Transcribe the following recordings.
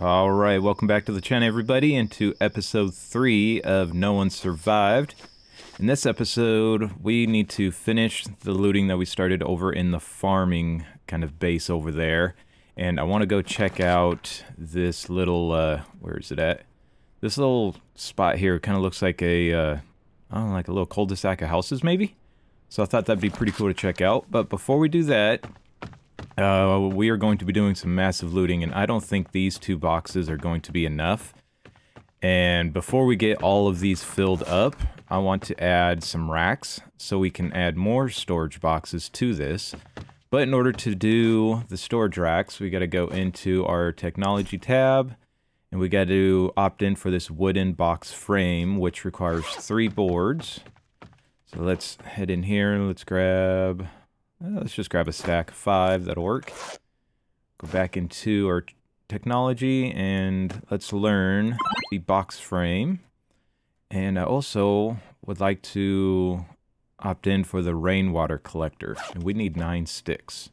All right, welcome back to the channel, everybody, and to episode three of No One Survived. In this episode, we need to finish the looting that we started over in the farming kind of base over there. And I want to go check out this little, uh, where is it at? This little spot here kind of looks like a, uh, I don't know, like a little cul-de-sac of houses, maybe? So I thought that'd be pretty cool to check out. But before we do that, uh, we are going to be doing some massive looting, and I don't think these two boxes are going to be enough. And before we get all of these filled up, I want to add some racks so we can add more storage boxes to this. But in order to do the storage racks, we got to go into our technology tab, and we got to opt in for this wooden box frame, which requires three boards. So let's head in here, and let's grab Uh, let's just grab a stack of five, that'll work. Go back into our technology and let's learn the box frame. And I also would like to opt in for the rainwater collector. And we need nine sticks.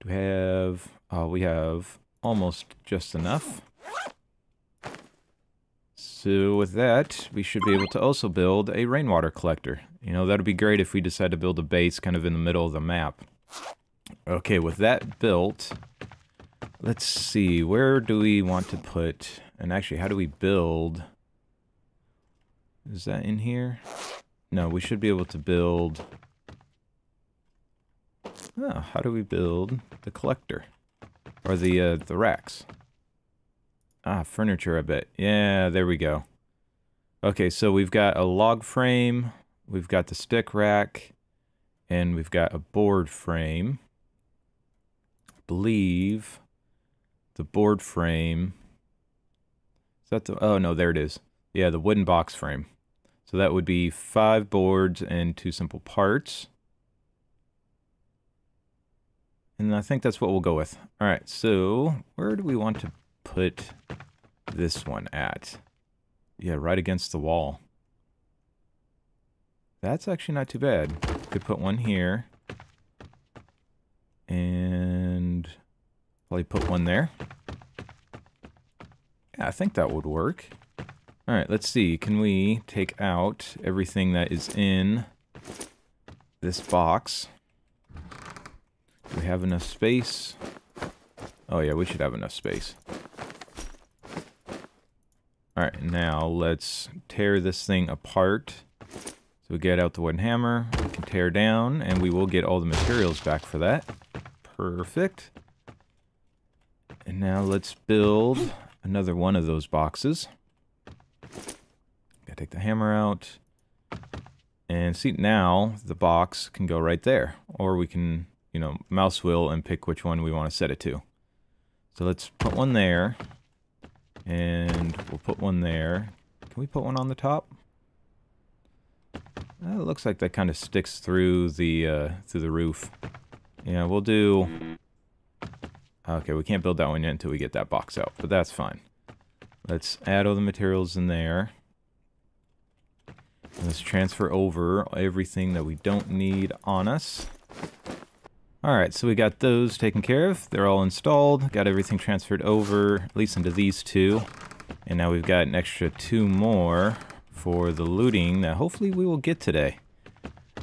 Do we have, oh, we have almost just enough. So with that, we should be able to also build a rainwater collector. You know, that'd be great if we decide to build a base kind of in the middle of the map. Okay, with that built, let's see, where do we want to put, and actually, how do we build? Is that in here? No, we should be able to build, oh, how do we build the collector? Or the, uh, the racks? Ah, furniture, I bet. Yeah, there we go. Okay, so we've got a log frame, we've got the stick rack, and we've got a board frame. I believe the board frame. Is that the, oh no, there it is. Yeah, the wooden box frame. So that would be five boards and two simple parts. And I think that's what we'll go with. All right, so where do we want to put this one at? Yeah, right against the wall. That's actually not too bad. Could put one here. And probably put one there. Yeah, I think that would work. Alright, let's see. Can we take out everything that is in this box? Do we have enough space? Oh yeah, we should have enough space. Alright, now let's tear this thing apart. So we get out the wooden hammer, we can tear down, and we will get all the materials back for that. Perfect. And now let's build another one of those boxes. Gotta take the hammer out. And see, now the box can go right there. Or we can, you know, mouse wheel and pick which one we want to set it to. So let's put one there. And we'll put one there. Can we put one on the top? It looks like that kind of sticks through the uh, through the roof. Yeah, we'll do... Okay, we can't build that one yet until we get that box out, but that's fine. Let's add all the materials in there. Let's transfer over everything that we don't need on us. Alright, so we got those taken care of. They're all installed. Got everything transferred over, at least into these two. And now we've got an extra two more for the looting that hopefully we will get today.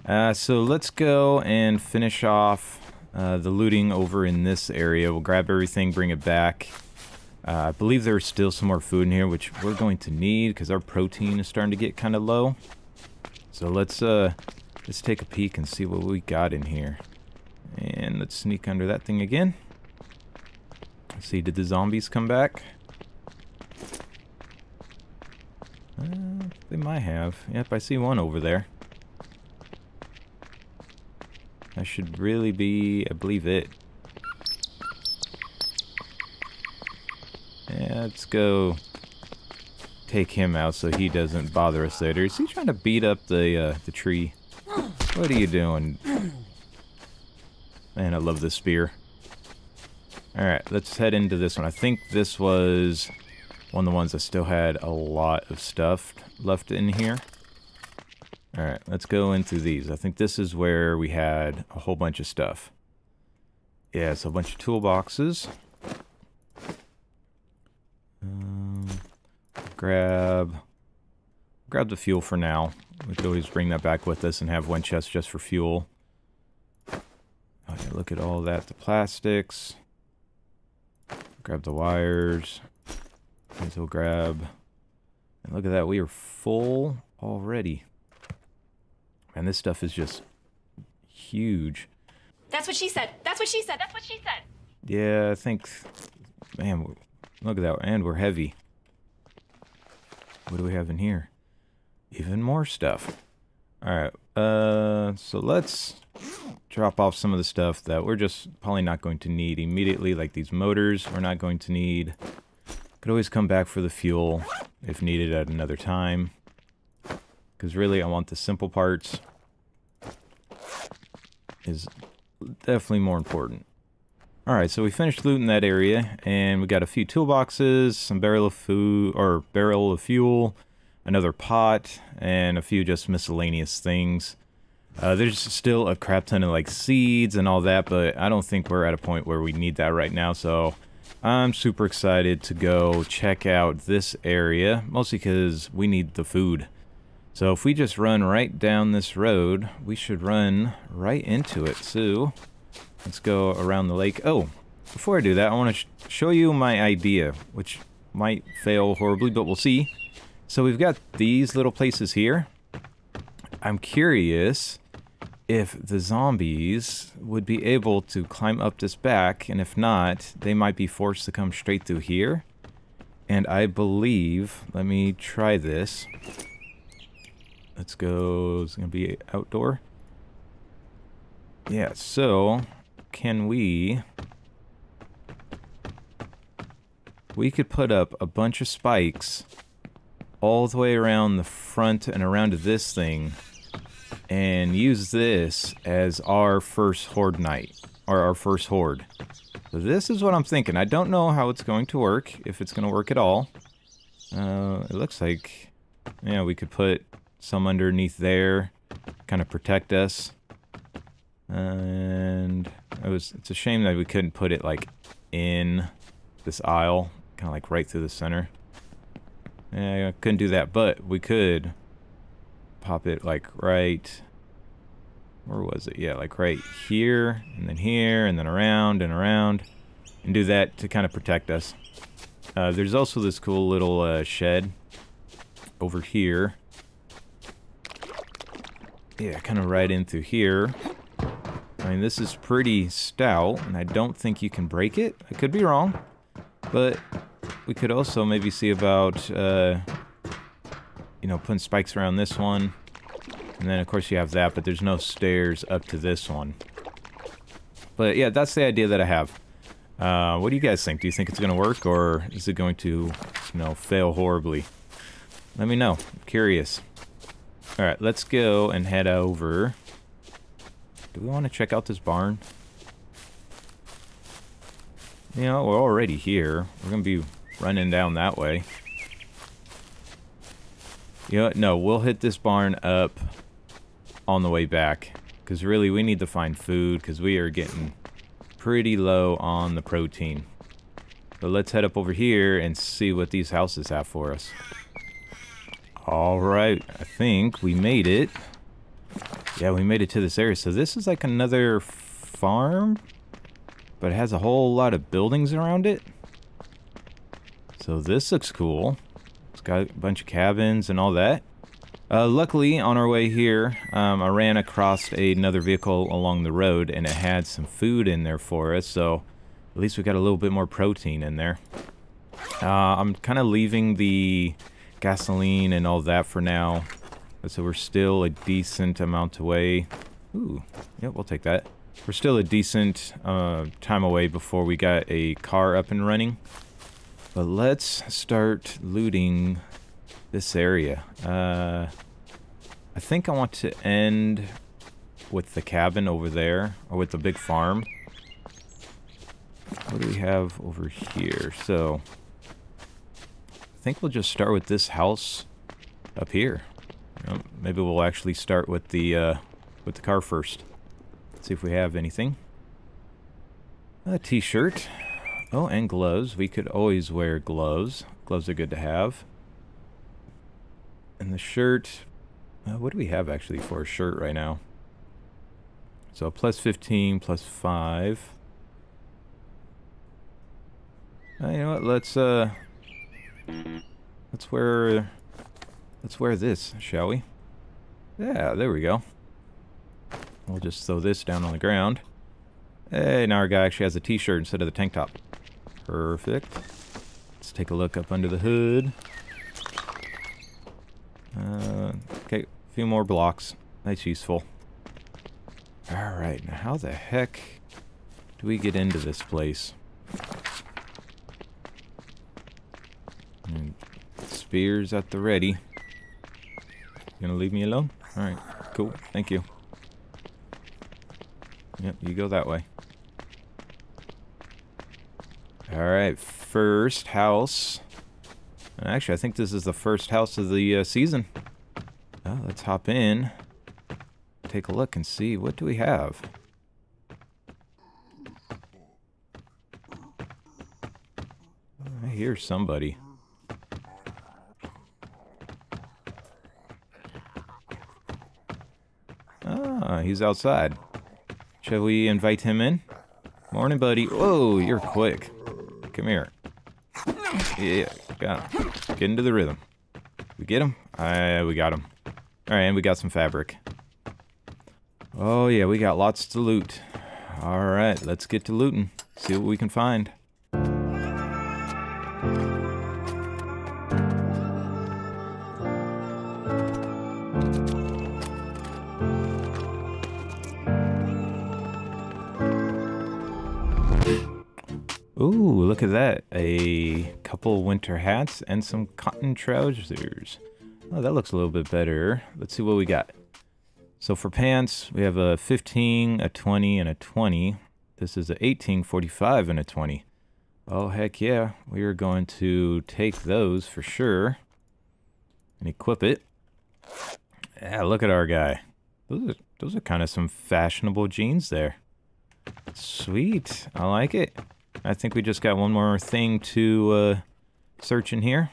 Uh, so let's go and finish off uh, the looting over in this area. We'll grab everything, bring it back. Uh, I believe there's still some more food in here, which we're going to need because our protein is starting to get kind of low. So let's uh, let's take a peek and see what we got in here. And let's sneak under that thing again. Let's see, did the zombies come back? Uh, they might have. Yep, I see one over there. That should really be, I believe, it. Yeah, let's go take him out so he doesn't bother us later. Is he trying to beat up the uh, the tree? What are you doing? Man, I love this spear. Alright, let's head into this one. I think this was one of the ones that still had a lot of stuff left in here. Alright, let's go into these. I think this is where we had a whole bunch of stuff. Yeah, so a bunch of toolboxes. Um, grab grab the fuel for now. We could always bring that back with us and have one chest just for fuel. Okay, look at all that. The plastics. Grab the wires. Might we'll grab... And look at that. We are full already. And this stuff is just huge. That's what she said. That's what she said. That's what she said. Yeah, I think... Man, look at that. And we're heavy. What do we have in here? Even more stuff. Alright, uh, so let's drop off some of the stuff that we're just probably not going to need immediately, like these motors we're not going to need. Could always come back for the fuel if needed at another time. Because really, I want the simple parts is definitely more important. Alright, so we finished looting that area, and we got a few toolboxes, some barrel of food, or barrel of fuel, another pot, and a few just miscellaneous things. Uh, there's still a crap ton of like seeds and all that, but I don't think we're at a point where we need that right now, so I'm super excited to go check out this area, mostly because we need the food. So if we just run right down this road, we should run right into it. So let's go around the lake. Oh, before I do that, I want to sh show you my idea, which might fail horribly, but we'll see. So we've got these little places here. I'm curious if the zombies would be able to climb up this back, and if not, they might be forced to come straight through here. And I believe, let me try this. Let's go, it's gonna be outdoor. Yeah, so, can we... We could put up a bunch of spikes all the way around the front and around this thing and use this as our first horde night or our first horde. So this is what I'm thinking. I don't know how it's going to work, if it's going to work at all. Uh, it looks like, yeah, we could put some underneath there, kind of protect us. And it was, it's a shame that we couldn't put it like in this aisle, kind of like right through the center. Yeah, I couldn't do that, but we could pop it like right, where was it? Yeah, like right here, and then here, and then around and around, and do that to kind of protect us. Uh, there's also this cool little uh, shed over here. Yeah, kind of right in through here. I mean, this is pretty stout, and I don't think you can break it. I could be wrong, but we could also maybe see about, uh, you know, putting spikes around this one. And then, of course, you have that, but there's no stairs up to this one. But, yeah, that's the idea that I have. Uh, what do you guys think? Do you think it's going to work, or is it going to, you know, fail horribly? Let me know. I'm curious. Alright, let's go and head over. Do we want to check out this barn? You know, we're already here. We're going to be running down that way. You know what? No, we'll hit this barn up on the way back. Because really, we need to find food because we are getting pretty low on the protein. But let's head up over here and see what these houses have for us. Alright, I think we made it. Yeah, we made it to this area. So this is like another farm? But it has a whole lot of buildings around it. So this looks cool. Got a bunch of cabins and all that. Uh, luckily, on our way here, um, I ran across another vehicle along the road, and it had some food in there for us, so at least we got a little bit more protein in there. Uh, I'm kind of leaving the gasoline and all that for now, so we're still a decent amount away. Ooh, yeah, we'll take that. We're still a decent uh, time away before we got a car up and running. But let's start looting this area. Uh, I think I want to end with the cabin over there, or with the big farm. What do we have over here? So, I think we'll just start with this house up here. Maybe we'll actually start with the uh, with the car first. Let's see if we have anything. A t-shirt. Oh, and gloves. We could always wear gloves. Gloves are good to have. And the shirt, uh, what do we have actually for a shirt right now? So plus 15, plus 5. Uh, you know what, let's, uh... Let's wear... Let's wear this, shall we? Yeah, there we go. We'll just throw this down on the ground. Hey, now our guy actually has a t-shirt instead of the tank top. Perfect. Let's take a look up under the hood. Uh, okay, a few more blocks. That's useful. Alright, now how the heck do we get into this place? And spears at the ready. You gonna leave me alone? Alright, cool. Thank you. Yep, you go that way. Alright, first house. Actually, I think this is the first house of the uh, season. Well, let's hop in. Take a look and see. What do we have? I hear somebody. Ah, he's outside. Shall we invite him in? Morning, buddy. Whoa, you're quick. Come here. Yeah, got him. Get into the rhythm. We get him? Uh, we got him. Alright, and we got some fabric. Oh yeah, we got lots to loot. Alright, let's get to looting. See what we can find. Ooh, look at that. A couple winter hats and some cotton trousers. Oh, that looks a little bit better. Let's see what we got. So for pants, we have a 15, a 20, and a 20. This is a 18, 45, and a 20. Oh, heck yeah. We are going to take those for sure. And equip it. Yeah, look at our guy. Those are, those are kind of some fashionable jeans there. Sweet. I like it. I think we just got one more thing to uh, search in here.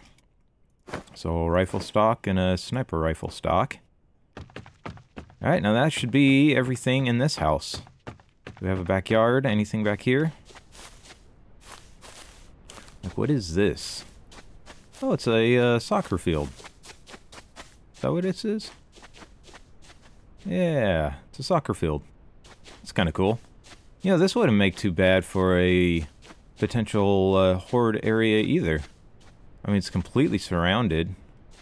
So rifle stock and a sniper rifle stock. Alright, now that should be everything in this house. We have a backyard? Anything back here? Like, what is this? Oh, it's a uh, soccer field. Is that what this is? Yeah, it's a soccer field. It's kind of cool. You know, this wouldn't make too bad for a potential uh, horde area either. I mean, it's completely surrounded,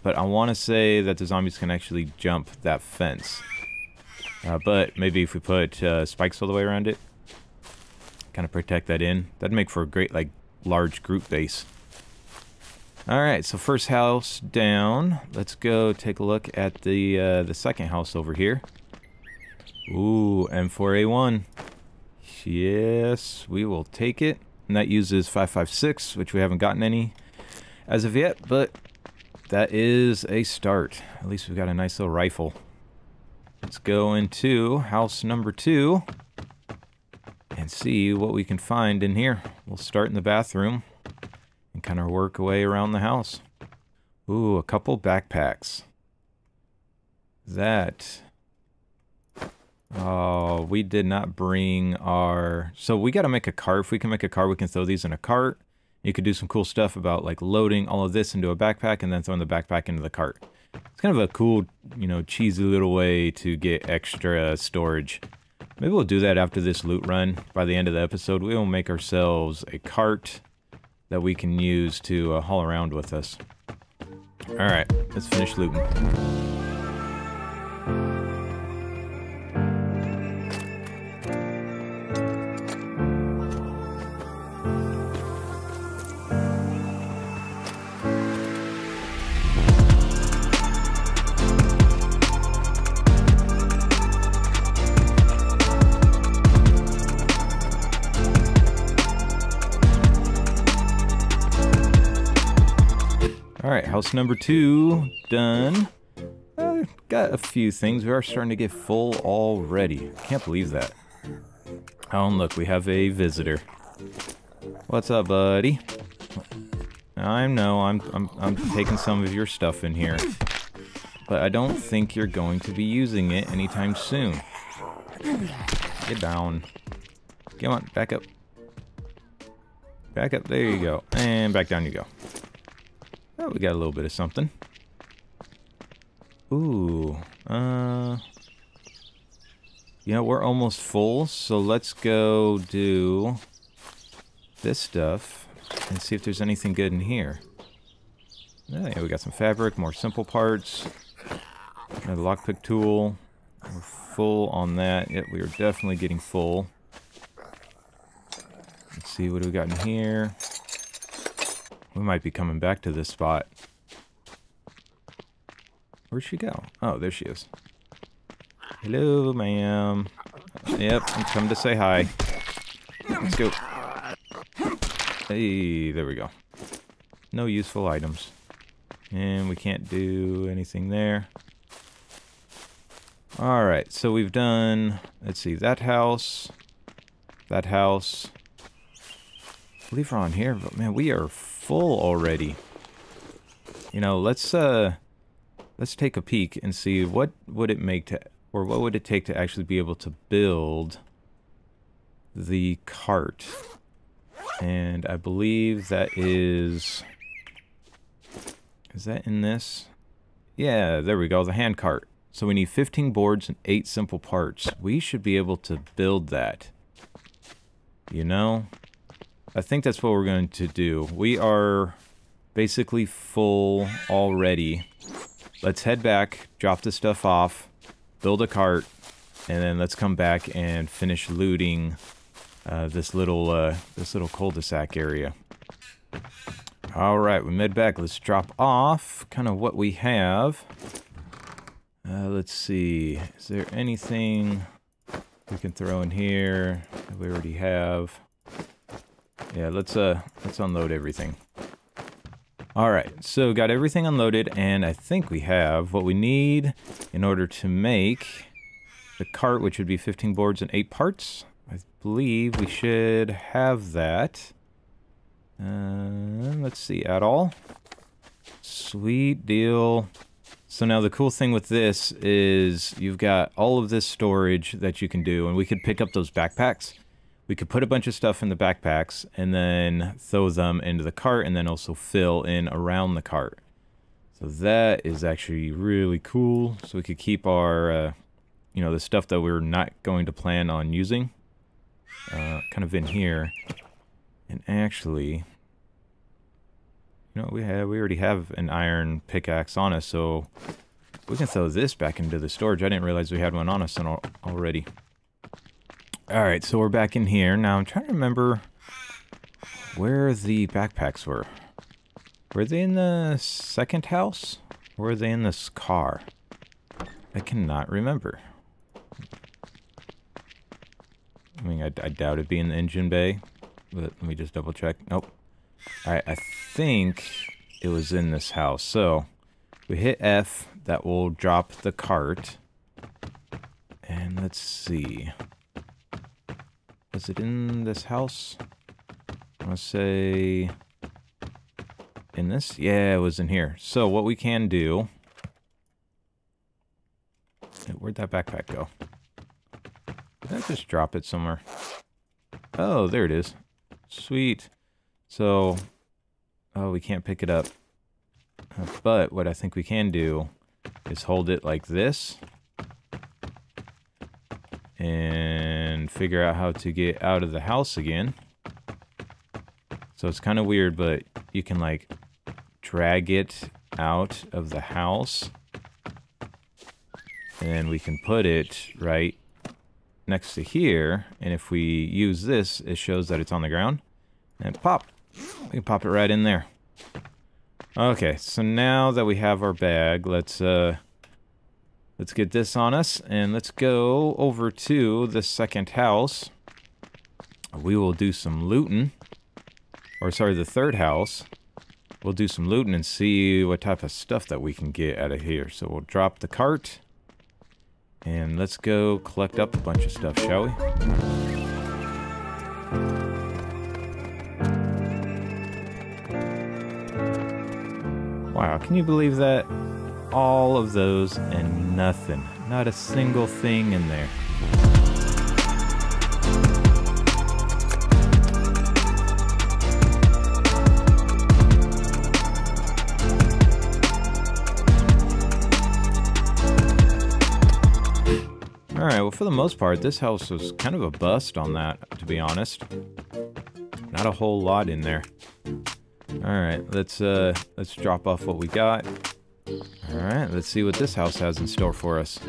but I want to say that the zombies can actually jump that fence. Uh, but maybe if we put uh, spikes all the way around it, kind of protect that in, that'd make for a great, like, large group base. Alright, so first house down. Let's go take a look at the uh, the second house over here. Ooh, M4A1. Yes, we will take it. And that uses 556, which we haven't gotten any as of yet, but that is a start. At least we've got a nice little rifle. Let's go into house number two and see what we can find in here. We'll start in the bathroom and kind of work our way around the house. Ooh, a couple backpacks. That Oh, we did not bring our... So we got to make a cart. If we can make a cart, we can throw these in a cart. You could do some cool stuff about like loading all of this into a backpack and then throwing the backpack into the cart. It's kind of a cool, you know, cheesy little way to get extra storage. Maybe we'll do that after this loot run. By the end of the episode, we will make ourselves a cart that we can use to uh, haul around with us. Alright, let's finish looting. House number two done. Uh, got a few things. We are starting to get full already. Can't believe that. Oh, and look, we have a visitor. What's up, buddy? I know, I'm, I'm, I'm taking some of your stuff in here. but I don't think you're going to be using it anytime soon. Get down. Come on, back up. Back up, there you go. And back down you go. We got a little bit of something. Ooh, uh... You know, we're almost full, so let's go do this stuff and see if there's anything good in here. Oh, yeah, we got some fabric, more simple parts, another lockpick tool. We're full on that. Yep, we are definitely getting full. Let's see, what do we got in here? We might be coming back to this spot. Where'd she go? Oh, there she is. Hello, ma'am. Yep, I'm coming to say hi. Let's go. Hey, there we go. No useful items. And we can't do anything there. Alright, so we've done, let's see, that house, that house. I believe we're on here, but man, we are full already. You know, let's, uh, let's take a peek and see what would it make to, or what would it take to actually be able to build the cart. And I believe that is, is that in this? Yeah, there we go, the hand cart. So we need 15 boards and 8 simple parts. We should be able to build that. You know? I think that's what we're going to do. We are basically full already. Let's head back, drop the stuff off, build a cart, and then let's come back and finish looting uh, this little uh, this little cul-de-sac area. All right, we made back. Let's drop off kind of what we have. Uh, let's see. Is there anything we can throw in here that we already have? Yeah, let's uh let's unload everything. All right, so got everything unloaded, and I think we have what we need in order to make the cart, which would be 15 boards and 8 parts. I believe we should have that. Uh, let's see, at all. Sweet deal. So now the cool thing with this is you've got all of this storage that you can do, and we could pick up those backpacks. We could put a bunch of stuff in the backpacks and then throw them into the cart and then also fill in around the cart. So that is actually really cool. So we could keep our, uh, you know, the stuff that we're not going to plan on using uh, kind of in here. And actually, you know, we have we already have an iron pickaxe on us, so we can throw this back into the storage. I didn't realize we had one on us already. All right, so we're back in here. Now I'm trying to remember where the backpacks were. Were they in the second house? Or were they in this car? I cannot remember. I mean, I, I doubt it'd be in the engine bay, but let me just double check. Nope. Alright, I think it was in this house. So, we hit F, that will drop the cart. And let's see. Was it in this house? I want to say... In this? Yeah, it was in here. So, what we can do... Where'd that backpack go? Did I just drop it somewhere? Oh, there it is. Sweet. So, oh, we can't pick it up. Uh, but what I think we can do is hold it like this. And figure out how to get out of the house again. So it's kind of weird, but you can like drag it out of the house. And then we can put it right next to here. And if we use this, it shows that it's on the ground. And pop. We can pop it right in there. Okay, so now that we have our bag, let's uh let's get this on us and let's go over to the second house. We will do some looting. Or sorry, the third house. We'll do some looting and see what type of stuff that we can get out of here. So we'll drop the cart. And let's go collect up a bunch of stuff, shall we? Wow, can you believe that? All of those and nothing. Not a single thing in there. Alright, well for the most part, this house was kind of a bust on that, to be honest. Not a whole lot in there. Alright, let's uh let's drop off what we got. Alright, let's see what this house has in store for us.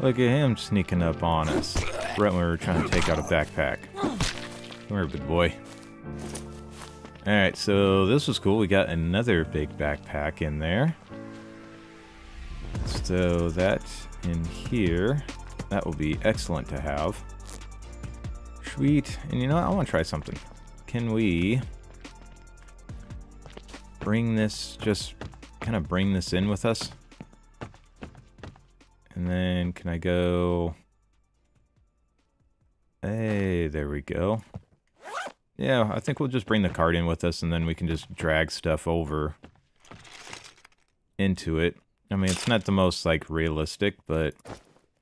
Look at him sneaking up on us. Right when we were trying to take out a backpack. Come here, big boy. Alright, so this was cool. We got another big backpack in there. So that in here, that will be excellent to have. Sweet. And you know what? I want to try something. Can we bring this, just kind of bring this in with us? And then can I go... Hey, there we go. Yeah, I think we'll just bring the cart in with us and then we can just drag stuff over into it. I mean, it's not the most, like, realistic, but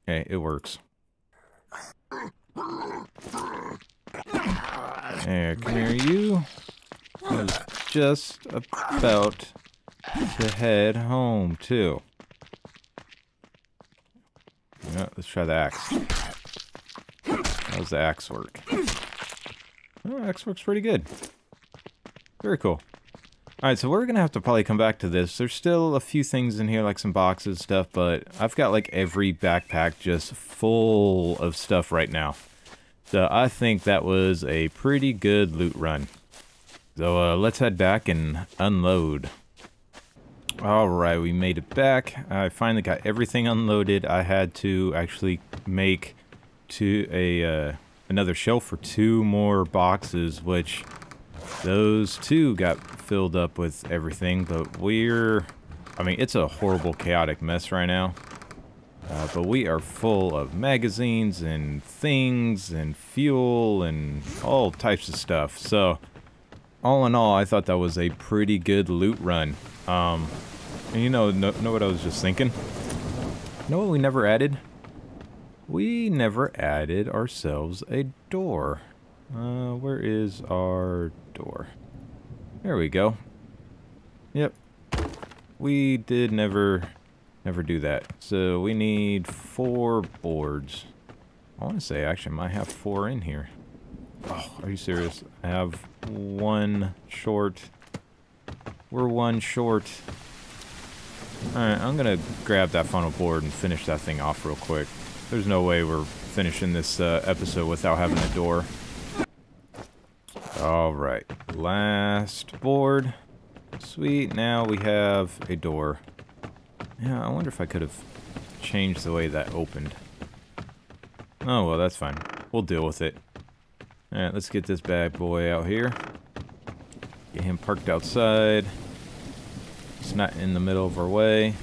hey, it works. There, here, you. I was just about to head home, too. Yeah, let's try the axe. How's the axe work? Oh, axe works pretty good. Very cool. Alright, so we're gonna have to probably come back to this. There's still a few things in here, like some boxes stuff, but I've got like every backpack just full of stuff right now. So I think that was a pretty good loot run. So uh, let's head back and unload. Alright, we made it back. I finally got everything unloaded. I had to actually make to a uh, another shelf for two more boxes, which those two got filled up with everything, but we're... I mean, it's a horrible, chaotic mess right now. Uh, but we are full of magazines and things and fuel and all types of stuff. So, all in all, I thought that was a pretty good loot run. Um, and you know, know, know what I was just thinking? Know what we never added? We never added ourselves a door. Uh, where is our door? There we go. Yep. We did never, never do that. So we need four boards. I want to say actually I might have four in here. Oh, are you serious? I have one short. We're one short. Alright, I'm gonna grab that funnel board and finish that thing off real quick. There's no way we're finishing this uh, episode without having a door. Alright, last board. Sweet, now we have a door. Yeah, I wonder if I could have changed the way that opened. Oh, well, that's fine. We'll deal with it. Alright, let's get this bad boy out here. Get him parked outside. It's not in the middle of our way.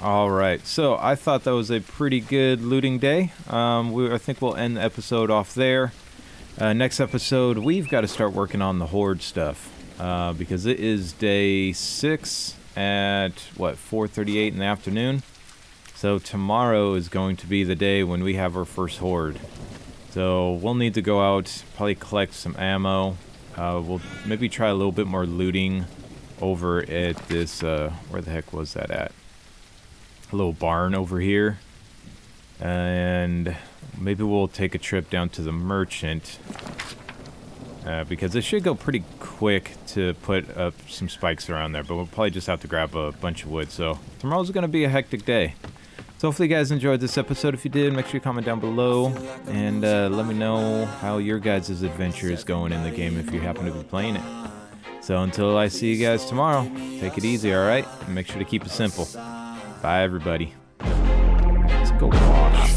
Alright, so I thought that was a pretty good looting day. Um, we, I think we'll end the episode off there. Uh, next episode, we've got to start working on the horde stuff uh, because it is day six at what 4:38 in the afternoon. So tomorrow is going to be the day when we have our first horde. So we'll need to go out, probably collect some ammo. Uh, we'll maybe try a little bit more looting over at this. Uh, where the heck was that at? A little barn over here, and maybe we'll take a trip down to the merchant uh, because it should go pretty quick to put up some spikes around there, but we'll probably just have to grab a bunch of wood. So tomorrow's going to be a hectic day. So hopefully you guys enjoyed this episode. If you did, make sure you comment down below and uh, let me know how your guys' adventure is going in the game if you happen to be playing it. So until I see you guys tomorrow, take it easy, alright? And make sure to keep it simple. Bye, everybody. Let's go.